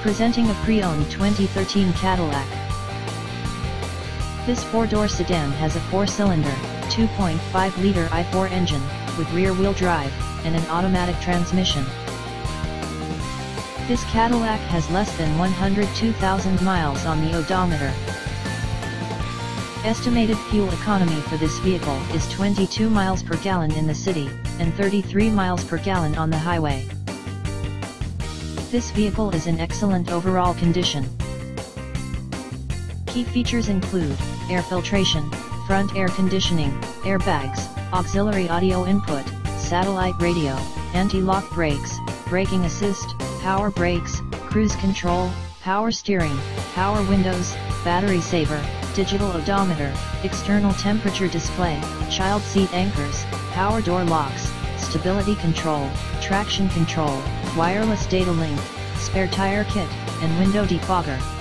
Presenting a pre-owned 2013 Cadillac. This four-door sedan has a four-cylinder, 2.5-liter i4 engine, with rear-wheel drive, and an automatic transmission. This Cadillac has less than 102,000 miles on the odometer. Estimated fuel economy for this vehicle is 22 miles per gallon in the city, and 33 miles per gallon on the highway. This vehicle is in excellent overall condition. Key features include, air filtration, front air conditioning, airbags, auxiliary audio input, satellite radio, anti-lock brakes, braking assist, power brakes, cruise control, power steering, power windows, battery saver, digital odometer, external temperature display, child seat anchors, power door locks, stability control, traction control, wireless data link, spare tire kit, and window defogger.